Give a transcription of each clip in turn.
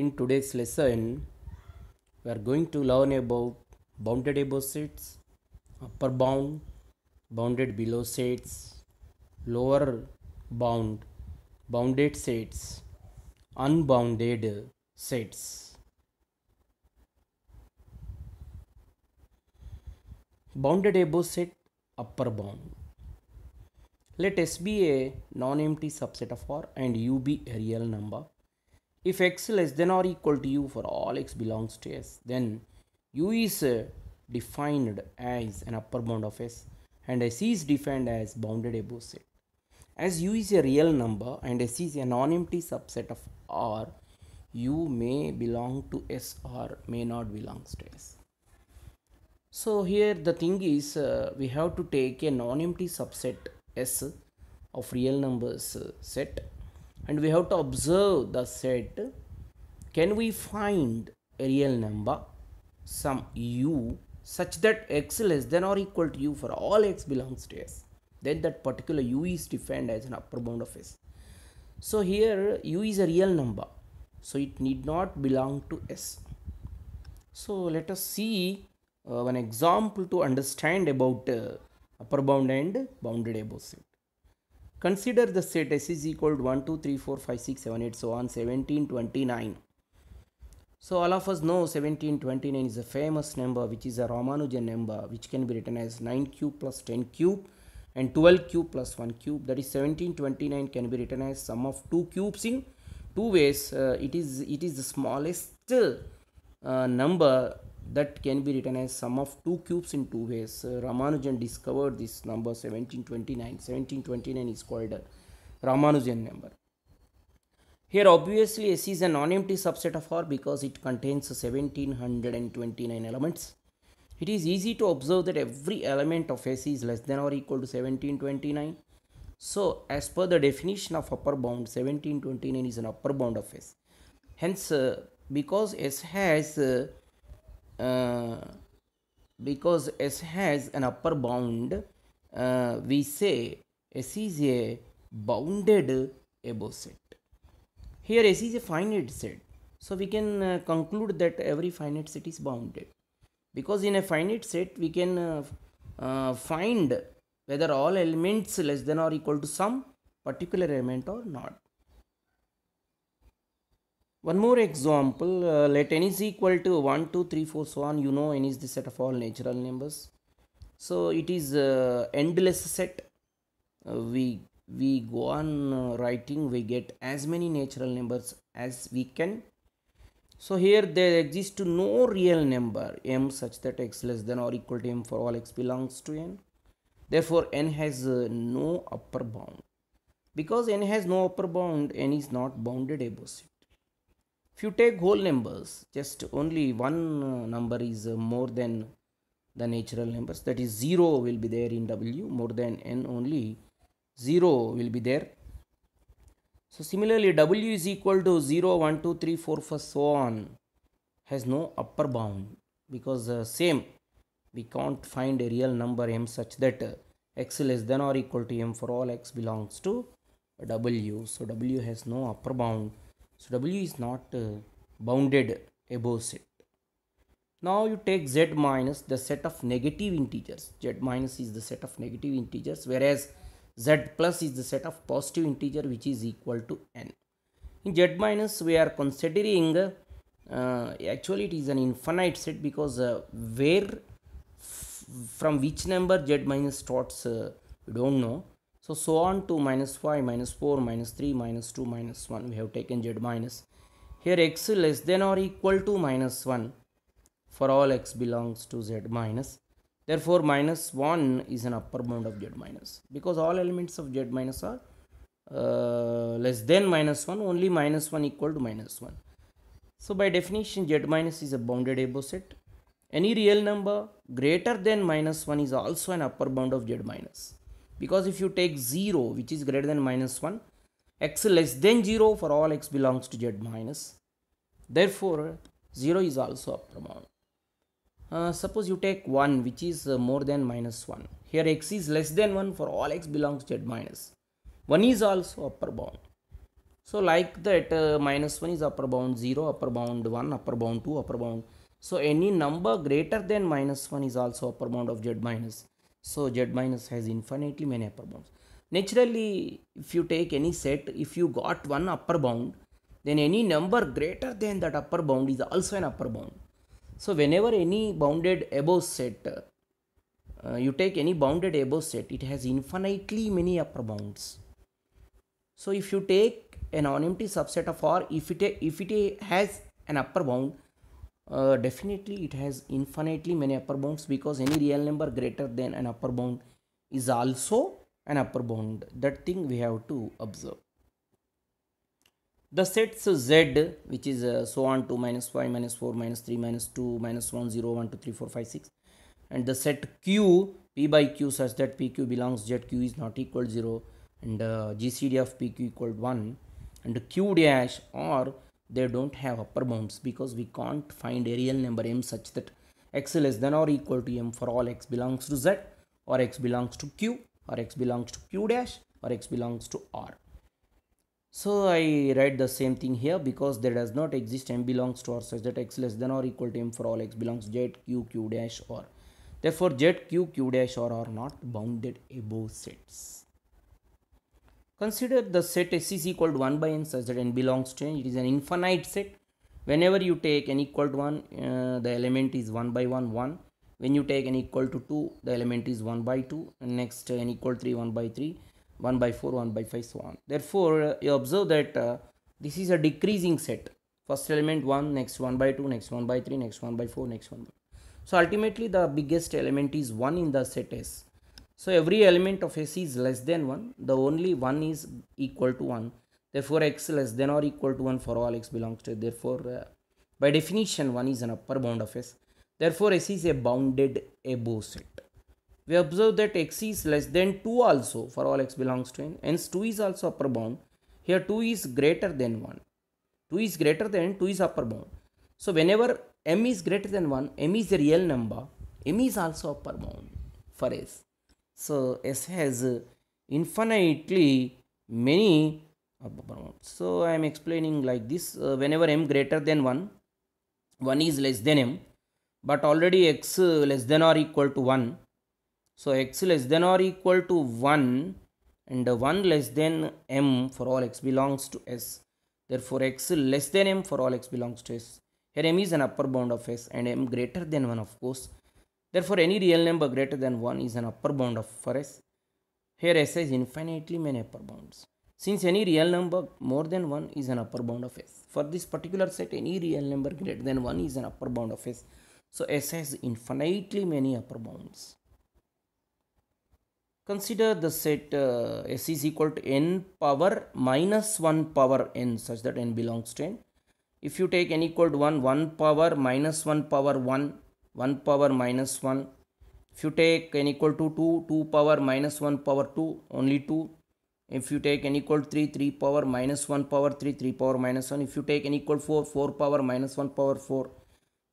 In today's lesson, we are going to learn about bounded above sets, upper bound, bounded below sets, lower bound, bounded sets, unbounded sets. Bounded above set, upper bound. Let S be a non-empty subset of R and U be a real number. If x less than or equal to u for all x belongs to S, then u is uh, defined as an upper bound of S and S is defined as bounded above set. As u is a real number and S is a non-empty subset of R, u may belong to S or may not belongs to S. So here the thing is uh, we have to take a non-empty subset S of real numbers uh, set and we have to observe the set. Can we find a real number? Some u such that x less than or equal to u for all x belongs to s. Then that particular u is defined as an upper bound of s. So here u is a real number. So it need not belong to s. So let us see uh, one example to understand about uh, upper bound and bounded above set Consider the set S is equal to 1, 2, 3, 4, 5, 6, 7, 8, so on, 17, 29. So all of us know 17, 29 is a famous number which is a Ramanujan number which can be written as 9 cube plus 10 cube and 12 cube plus 1 cube. That is 17, 29 can be written as sum of two cubes in two ways. Uh, it is it is the smallest uh, number that can be written as sum of two cubes in two ways. Uh, Ramanujan discovered this number 1729. 1729 is called a Ramanujan number. Here obviously S is a non-empty subset of R because it contains 1729 elements. It is easy to observe that every element of S is less than or equal to 1729. So as per the definition of upper bound 1729 is an upper bound of S. Hence uh, because S has uh, uh, because S has an upper bound, uh, we say S is a bounded above set. Here S is a finite set. So we can uh, conclude that every finite set is bounded. Because in a finite set we can uh, uh, find whether all elements less than or equal to some particular element or not. One more example, uh, let n is equal to 1, 2, 3, 4, so on. You know n is the set of all natural numbers. So it is uh, endless set. Uh, we we go on uh, writing, we get as many natural numbers as we can. So here there exists no real number m such that x less than or equal to m for all x belongs to n. Therefore n has uh, no upper bound. Because n has no upper bound, n is not bounded above set. If you take whole numbers, just only one uh, number is uh, more than the natural numbers, that is 0 will be there in W, more than n only 0 will be there. So similarly, W is equal to 0, 1, 2, 3, 4, 5, so on, has no upper bound because uh, same, we can't find a real number m such that uh, x less than or equal to m for all x belongs to W. So W has no upper bound so W is not uh, bounded above set. Now you take Z minus the set of negative integers. Z minus is the set of negative integers whereas Z plus is the set of positive integer which is equal to n. In Z minus we are considering uh, actually it is an infinite set because uh, where from which number Z minus starts uh, we don't know so, so on to minus 5, minus 4, minus 3, minus 2, minus 1. We have taken z minus. Here x less than or equal to minus 1 for all x belongs to z minus. Therefore, minus 1 is an upper bound of z minus because all elements of z minus are uh, less than minus 1 only minus 1 equal to minus 1. So, by definition z minus is a bounded above set. Any real number greater than minus 1 is also an upper bound of z minus because if you take 0 which is greater than minus 1 x less than 0 for all x belongs to z minus. Therefore 0 is also upper bound uh, suppose you take 1 which is uh, more than minus 1 here x is less than 1 for all x belongs to z minus. 1 is also upper bound. So like that uh, minus 1 is upper bound 0 upper bound 1 upper bound 2 upper bound. So any number greater than minus 1 is also upper bound of z minus so z minus has infinitely many upper bounds. Naturally if you take any set if you got one upper bound then any number greater than that upper bound is also an upper bound. So whenever any bounded above set uh, you take any bounded above set it has infinitely many upper bounds. So if you take a non-empty subset of R, if it if it has an upper bound, uh, definitely it has infinitely many upper bounds because any real number greater than an upper bound is also an upper bound. That thing we have to observe. The sets Z, which is uh, so on to minus 5, minus 4, minus 3, minus 2, minus 1, 0, 1, 2, 3, 4, 5, 6. And the set Q, P by Q such that PQ belongs ZQ is not equal to 0 and uh, GCD of PQ equal to 1 and q dash or they don't have upper bounds because we can't find a real number m such that x less than or equal to m for all x belongs to z or x belongs to q or x belongs to q dash or x belongs to r. So I write the same thing here because there does not exist m belongs to r such that x less than or equal to m for all x belongs to z, q, q dash or. Therefore z, q, q dash or are not bounded above sets. Consider the set S is equal to 1 by n such that n belongs to n. It is an infinite set. Whenever you take n equal to 1, uh, the element is 1 by 1, 1. When you take n equal to 2, the element is 1 by 2. And next uh, n equal to 3, 1 by 3, 1 by 4, 1 by 5, so on. Therefore, uh, you observe that uh, this is a decreasing set. First element 1, next 1 by 2, next 1 by 3, next 1 by 4, next 1 by So ultimately the biggest element is 1 in the set S. So every element of S is less than 1. The only one is equal to 1. Therefore x less than or equal to 1 for all x belongs to. Therefore uh, by definition 1 is an upper bound of S. Therefore S is a bounded above set. We observe that x is less than 2 also for all x belongs to n. Hence 2 is also upper bound. Here 2 is greater than 1. 2 is greater than 2 is upper bound. So whenever m is greater than 1, m is a real number, m is also upper bound for S. So S has infinitely many so I am explaining like this uh, whenever m greater than 1 1 is less than m but already x less than or equal to 1 so x less than or equal to 1 and 1 less than m for all x belongs to s. Therefore x less than m for all x belongs to s. Here m is an upper bound of s and m greater than 1 of course Therefore, any real number greater than 1 is an upper bound of for S. Here S has infinitely many upper bounds. Since any real number more than 1 is an upper bound of S. For this particular set, any real number greater than 1 is an upper bound of S. So S has infinitely many upper bounds. Consider the set uh, S is equal to n power minus 1 power n such that n belongs to n. If you take n equal to 1, 1 power minus 1 power 1 1 power minus 1 if you take n equal to 2 2 power minus 1 power 2 only 2 if you take n equal to 3 3 power minus 1 power 3 3 power minus 1 if you take n equal 4 4 power minus 1 power 4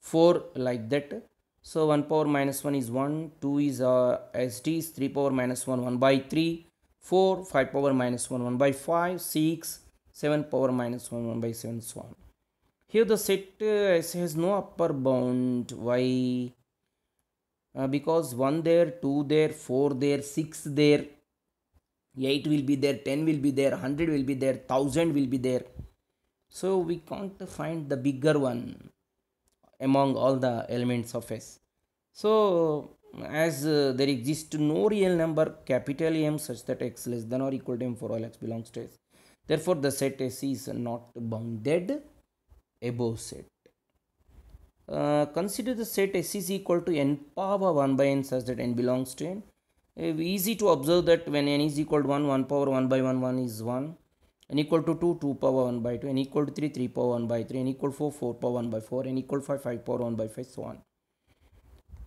4 like that. So 1 power minus 1 is 1 2 is uh, st is 3 power minus 1 1 by 3 4 5 power minus 1 1 by 5 6 7 power minus 1 1 by 7 so on here the set uh, has no upper bound. Why? Uh, because 1 there, 2 there, 4 there, 6 there, 8 will be there, 10 will be there, 100 will be there, 1000 will be there. So we can't find the bigger one among all the elements of S. So as uh, there exists no real number capital M such that x less than or equal to M for all x belongs to S. Therefore the set S is not bounded above set. Uh, consider the set S is equal to n power 1 by n such that n belongs to n. Uh, easy to observe that when n is equal to 1, 1 power 1 by 1, 1 is 1. n equal to 2, 2 power 1 by 2. n equal to 3, 3 power 1 by 3. n equal to 4, 4 power 1 by 4. n equal to 5, 5 power 1 by 5, so on.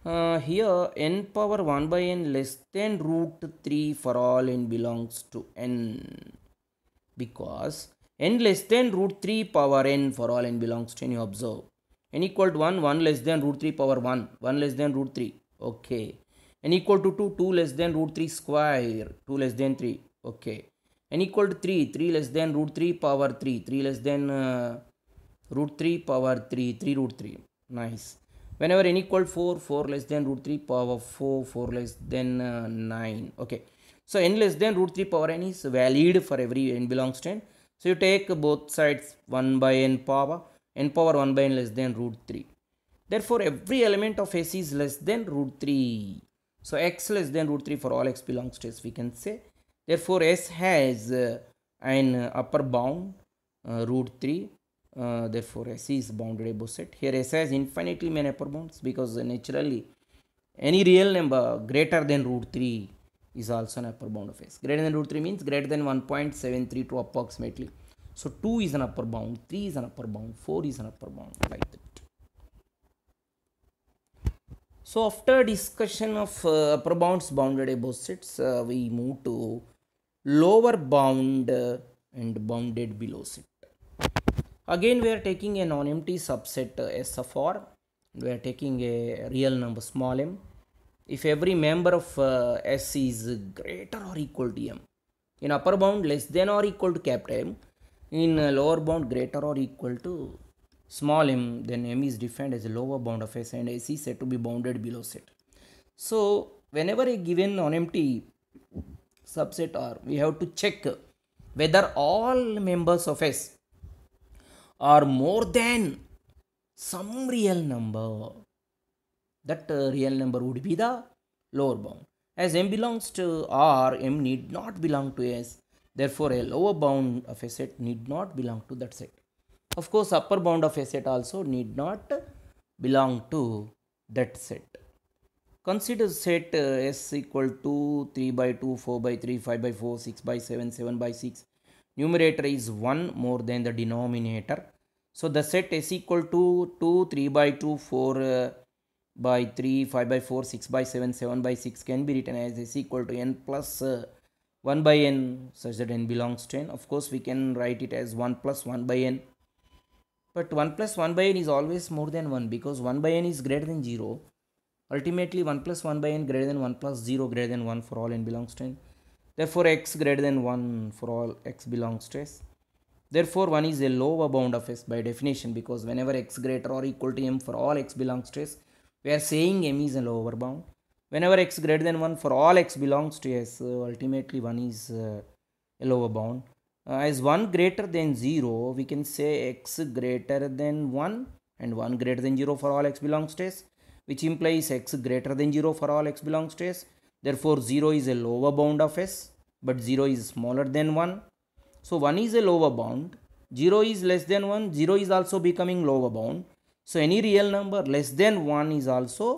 Uh, here n power 1 by n less than root 3 for all n belongs to n because n less than root 3 power n for all n belongs to n you observe. n equal to 1 1 less than root 3 power 1 1 less than root 3 okay. n equal to 2 2 less than root 3 square 2 less than 3 okay. n equal to 3 3 less than root 3 power 3 3 less than uh, root 3 power 3 3 root 3 nice. whenever n equal to 4 4 less than root 3 power 4 4 less than uh, 9 okay. so n less than root 3 power n is valid for every n belongs to n so you take both sides 1 by n power n power 1 by n less than root 3 therefore every element of s is less than root 3 so x less than root 3 for all x belongs to s we can say. Therefore s has uh, an upper bound uh, root 3 uh, therefore s is bounded above set. Here s has infinitely many upper bounds because uh, naturally any real number greater than root 3 is also an upper bound of s greater than root 3 means greater than 1.732 approximately. So 2 is an upper bound 3 is an upper bound 4 is an upper bound like that. So after discussion of uh, upper bounds bounded above sets uh, we move to lower bound uh, and bounded below set. Again we are taking a non-empty subset uh, s of r. We are taking a real number small m if every member of uh, s is greater or equal to m. In upper bound less than or equal to capital m. In uh, lower bound greater or equal to small m then m is defined as a lower bound of s and s is said to be bounded below set so whenever a given non-empty subset r we have to check whether all members of s are more than some real number that uh, real number would be the lower bound. As m belongs to r m need not belong to s. Therefore a lower bound of a set need not belong to that set. Of course upper bound of a set also need not belong to that set. Consider set uh, s equal to 3 by 2 4 by 3 5 by 4 6 by 7 7 by 6 numerator is 1 more than the denominator. So the set s equal to 2 3 by 2 4 uh, by 3 5 by 4 6 by 7 7 by 6 can be written as s equal to n plus uh, 1 by n such that n belongs to n. Of course we can write it as 1 plus 1 by n. But 1 plus 1 by n is always more than 1 because 1 by n is greater than 0 ultimately 1 plus 1 by n greater than 1 plus 0 greater than 1 for all n belongs to n. Therefore x greater than 1 for all x belongs to s. Therefore 1 is a lower bound of s by definition because whenever x greater or equal to m for all x belongs to s we are saying m is a lower bound whenever x greater than 1 for all x belongs to s uh, ultimately 1 is uh, a lower bound uh, as 1 greater than 0 we can say x greater than 1 and 1 greater than 0 for all x belongs to s which implies x greater than 0 for all x belongs to s. Therefore 0 is a lower bound of s but 0 is smaller than 1 so 1 is a lower bound 0 is less than 1 0 is also becoming lower bound so any real number less than 1 is also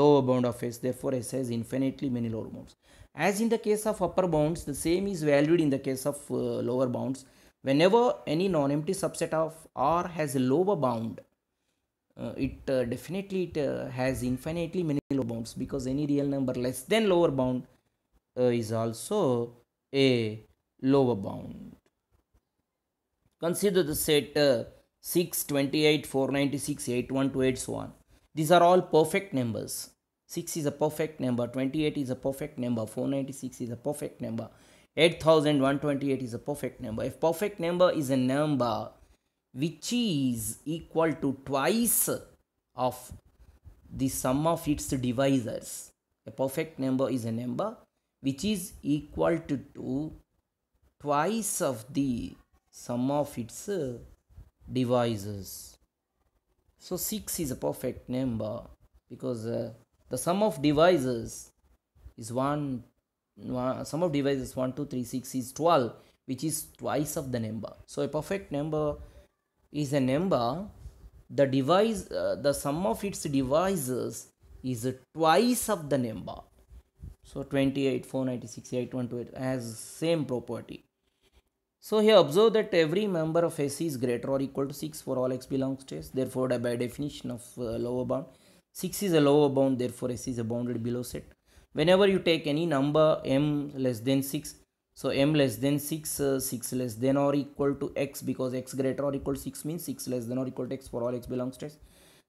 lower bound of s. Therefore s has infinitely many lower bounds. As in the case of upper bounds the same is valued in the case of uh, lower bounds. Whenever any non-empty subset of r has a lower bound uh, it uh, definitely it uh, has infinitely many lower bounds because any real number less than lower bound uh, is also a lower bound. Consider the set uh, 6 28 496 8128 so on. These are all perfect numbers. 6 is a perfect number 28 is a perfect number 496 is a perfect number 8128 is a perfect number. If perfect number is a number which is equal to twice of the sum of its divisors a perfect number is a number which is equal to two twice of the sum of its divisors so 6 is a perfect number because uh, the sum of divisors is 1, one sum of divisors 1 2 3 6 is 12 which is twice of the number. So a perfect number is a number the device uh, the sum of its divisors is twice of the number. So 28 496 8128 has same property so here observe that every member of S is greater or equal to 6 for all x belongs to S. Therefore, by definition of uh, lower bound, 6 is a lower bound. Therefore, S is a bounded below set. Whenever you take any number m less than 6, so m less than 6, uh, 6 less than or equal to x because x greater or equal to 6 means 6 less than or equal to x for all x belongs to S.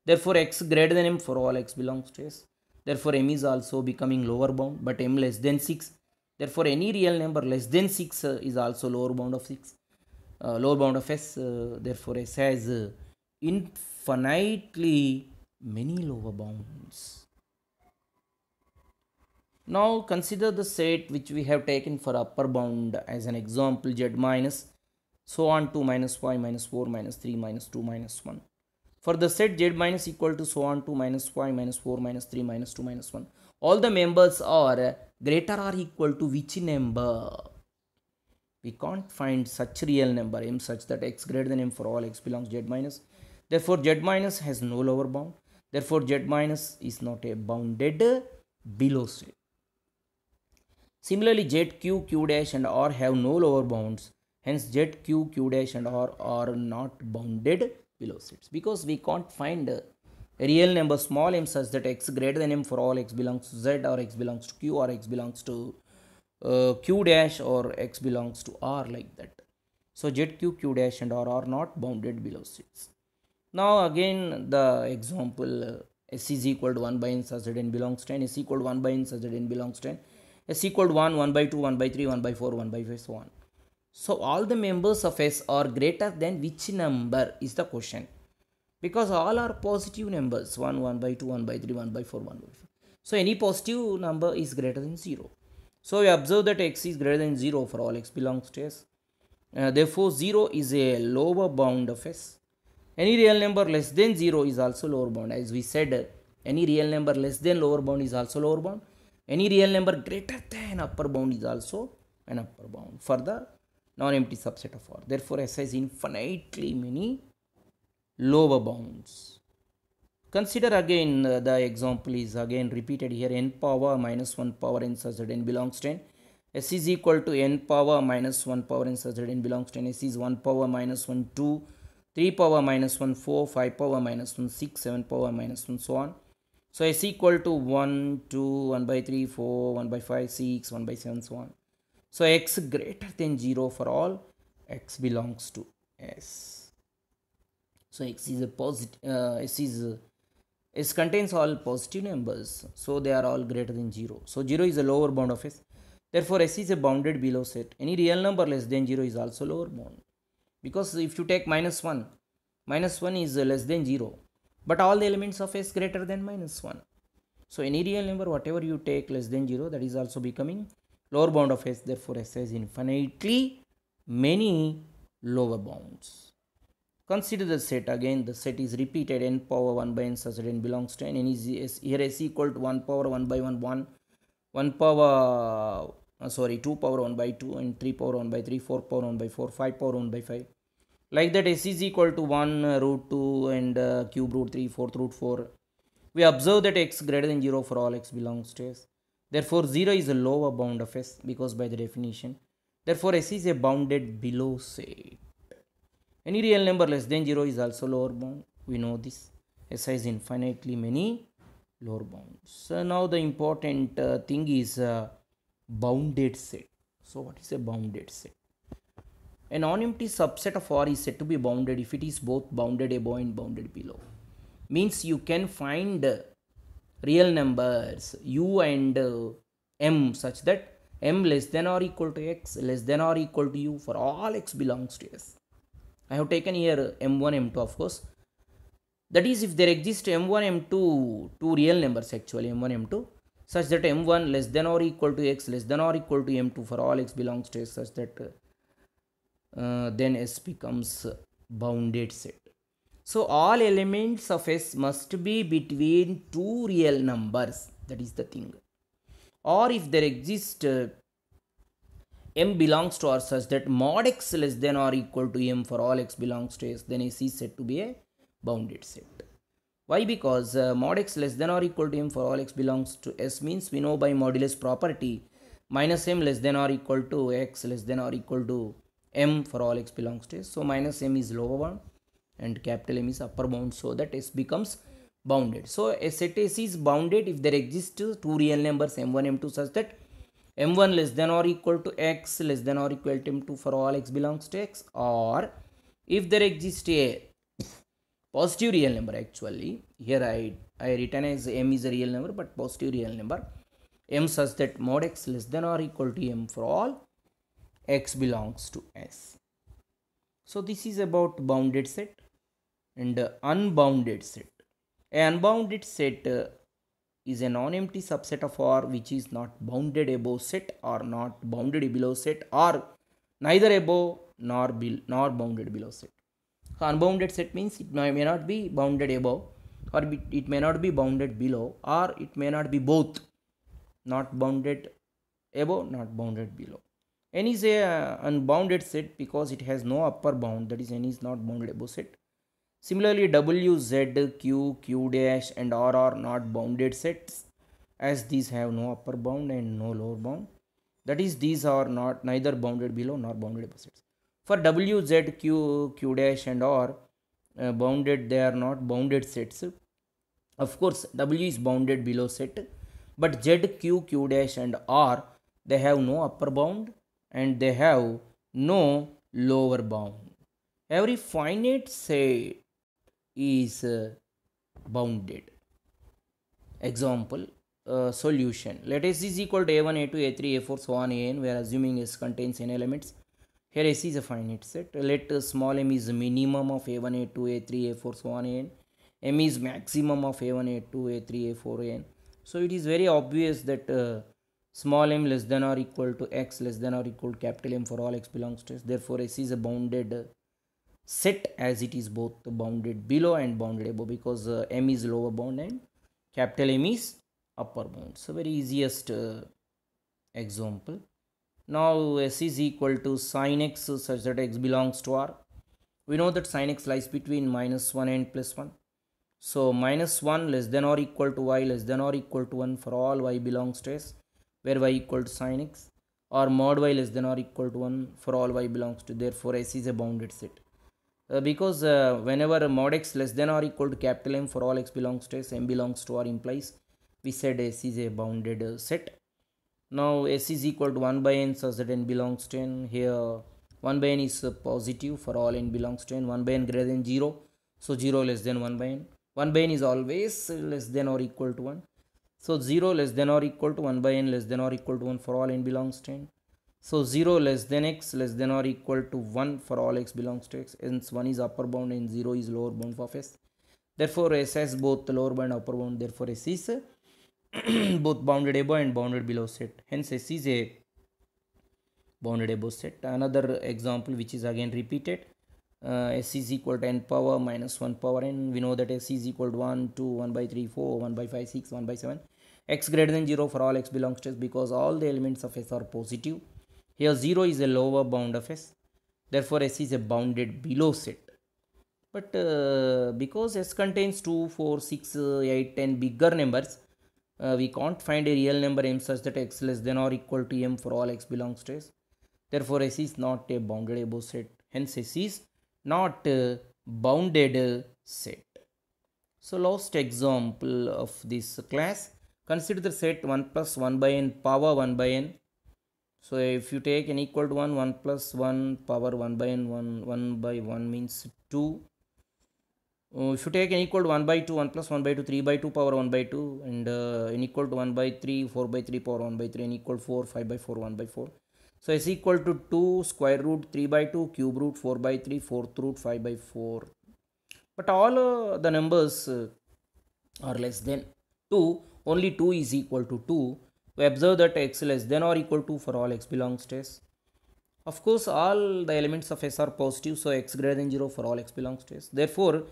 Therefore, x greater than m for all x belongs to S. Therefore, m is also becoming lower bound but m less than 6 therefore any real number less than 6 uh, is also lower bound of 6 uh, lower bound of s uh, therefore s has infinitely many lower bounds. Now consider the set which we have taken for upper bound as an example z minus so on 2 minus 5 minus 4 minus 3 minus 2 minus 1 for the set z minus equal to so on 2 minus 5 minus 4 minus 3 minus 2 minus 1 all the members are greater or equal to which number? We can't find such real number m such that x greater than m for all x belongs z minus. Therefore z minus has no lower bound. Therefore z minus is not a bounded below set similarly z q q dash and r have no lower bounds. Hence z q q dash and r are not bounded below sets because we can't find real number small m such that x greater than m for all x belongs to z or x belongs to q or x belongs to uh, q dash or x belongs to r like that. So z q q dash and r are not bounded below sets now again the example uh, s is equal to 1 by n such that n belongs to n is equal to 1 by n such that n belongs to n s equal to 1 1 by 2 1 by 3 1 by 4 1 by 5 so on. So all the members of s are greater than which number is the question because all are positive numbers. 1 1 by 2 1 by 3 1 by 4 1 by 5 so any positive number is greater than 0 so we observe that x is greater than 0 for all x belongs to s. Uh, therefore 0 is a lower bound of s. Any real number less than 0 is also lower bound. As we said any real number less than lower bound is also lower bound. Any real number greater than upper bound is also an upper bound for the non-empty subset of R. Therefore, S has infinitely many lower bounds. Consider again uh, the example is again repeated here n power minus 1 power n such that n belongs to n. S is equal to n power minus 1 power n such that n belongs to n. S is 1 power minus 1 2, 3 power minus 1 4, 5 power minus 1 6, 7 power minus 1 so on. So S equal to 1, 2, 1 by 3, 4, 1 by 5, 6, 1 by 7 so on. So x greater than 0 for all x belongs to S. So x is a positive, uh, S is a, S contains all positive numbers. So they are all greater than 0. So 0 is a lower bound of S. Therefore S is a bounded below set. Any real number less than 0 is also lower bound. Because if you take minus 1, minus 1 is less than 0. But all the elements of S greater than minus 1. So any real number whatever you take less than 0 that is also becoming lower bound of S therefore S has infinitely many lower bounds. Consider the set again. The set is repeated. N power 1 by n such that n belongs to n. N is S, here S equal to 1 power 1 by 1 1 1 power uh, sorry 2 power 1 by 2 and 3 power 1 by 3 4 power 1 by 4 5 power 1 by 5 like that S is equal to 1 uh, root 2 and uh, cube root 3 4th root 4 we observe that x greater than 0 for all x belongs to S. Therefore, 0 is a lower bound of S because by the definition. Therefore, S is a bounded below set. Any real number less than 0 is also lower bound. We know this. S has infinitely many lower bounds. So, now the important uh, thing is uh, bounded set. So, what is a bounded set? A non-empty subset of R is said to be bounded if it is both bounded above and bounded below. Means you can find uh, real numbers u and uh, m such that m less than or equal to x less than or equal to u for all x belongs to s. I have taken here m1 m2 of course that is if there exist m1 m2 two real numbers actually m1 m2 such that m1 less than or equal to x less than or equal to m2 for all x belongs to s such that uh, then s becomes bounded set so all elements of S must be between two real numbers. That is the thing. Or if there exist uh, m belongs to R such that mod x less than or equal to m for all x belongs to S, then S is said to be a bounded set. Why? Because uh, mod x less than or equal to m for all x belongs to S means we know by modulus property minus m less than or equal to x less than or equal to m for all x belongs to S. So minus m is lower bound and capital M is upper bound so that S becomes bounded. So a set S is bounded if there exist two real numbers m1 m2 such that m1 less than or equal to x less than or equal to m2 for all x belongs to x or if there exists a positive real number actually here I, I written as m is a real number but positive real number m such that mod x less than or equal to m for all x belongs to S. So this is about bounded set and unbounded set. A unbounded set uh, is a non-empty subset of R which is not bounded above set or not bounded below set or neither above nor, be, nor bounded below set. So unbounded set means it may, may not be bounded above or it may not be bounded below or it may not be both. Not bounded above not bounded below. N is a uh, unbounded set because it has no upper bound. That is n is not bounded above set similarly w z q q dash and r are not bounded sets as these have no upper bound and no lower bound. That is these are not neither bounded below nor bounded above sets. For w z q q dash and r uh, bounded they are not bounded sets. Of course w is bounded below set but z q q dash and r they have no upper bound and they have no lower bound. Every finite set is uh, bounded. Example uh, solution. Let s is equal to a1 a2 a3 a4 so on an we are assuming s contains n elements. Here s is a finite set. Let uh, small m is minimum of a1 a2 a3 a4 so on an m is maximum of a1 a2 a3 a4 an so it is very obvious that uh, small m less than or equal to x less than or equal to capital M for all x belongs to S. Therefore, S is a bounded uh, set as it is both bounded below and bounded above because uh, M is lower bound and capital M is upper bound. So, very easiest uh, example. Now, S is equal to sine x such that x belongs to R. We know that sine x lies between minus 1 and plus 1. So, minus 1 less than or equal to y less than or equal to 1 for all y belongs to S where y equal to sin x or mod y less than or equal to 1 for all y belongs to therefore S is a bounded set. Uh, because uh, whenever mod x less than or equal to capital M for all x belongs to S, M belongs to R implies we said S is a bounded uh, set. Now S is equal to 1 by n such that n belongs to n. Here 1 by n is uh, positive for all n belongs to n. 1 by n greater than 0. So 0 less than 1 by n. 1 by n is always less than or equal to 1. So 0 less than or equal to 1 by n less than or equal to 1 for all n belongs to n. So 0 less than x less than or equal to 1 for all x belongs to x. Hence 1 is upper bound and 0 is lower bound of s. Therefore s has both lower bound and upper bound. Therefore s is both bounded above and bounded below set. Hence s is a bounded above set. Another example which is again repeated. Uh, s is equal to n power minus 1 power n. We know that s is equal to 1, 2, 1 by 3, 4, 1 by 5, 6, 1 by 7 x greater than 0 for all x belongs to s because all the elements of s are positive. Here 0 is a lower bound of s. Therefore, s is a bounded below set. But uh, because s contains 2, 4, 6, uh, 8, 10 bigger numbers, uh, we can't find a real number m such that x less than or equal to m for all x belongs to s. Therefore, s is not a bounded above set. Hence, s is not a bounded set. So, last example of this class Consider the set 1 plus 1 by n power 1 by n. So if you take n equal to 1, 1 plus 1 power 1 by n, 1, 1 by 1 means 2. Uh, if you take n equal to 1 by 2, 1 plus 1 by 2, 3 by 2 power 1 by 2 and uh, n equal to 1 by 3, 4 by 3 power 1 by 3, n equal to 4, 5 by 4, 1 by 4. So s equal to 2 square root 3 by 2 cube root 4 by 3 fourth root 5 by 4. But all uh, the numbers uh, are less than 2 only 2 is equal to 2, we observe that x less than or equal to for all x belongs to S. Of course, all the elements of S are positive, so x greater than 0 for all x belongs to S. Therefore,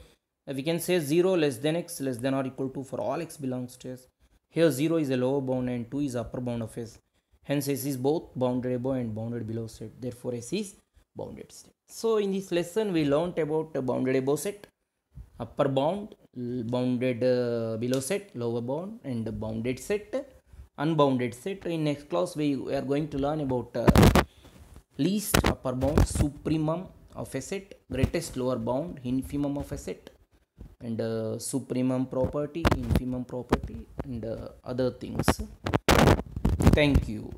we can say 0 less than x less than or equal to for all x belongs to S. Here 0 is a lower bound and 2 is upper bound of S. Hence S is both bounded above and bounded below set. Therefore S is bounded set. So in this lesson we learnt about a bounded above set, upper bound, bounded uh, below set lower bound and bounded set unbounded. Set in next class we are going to learn about uh, least upper bound supremum of a set greatest lower bound infimum of a set and uh, supremum property infimum property and uh, other things. Thank you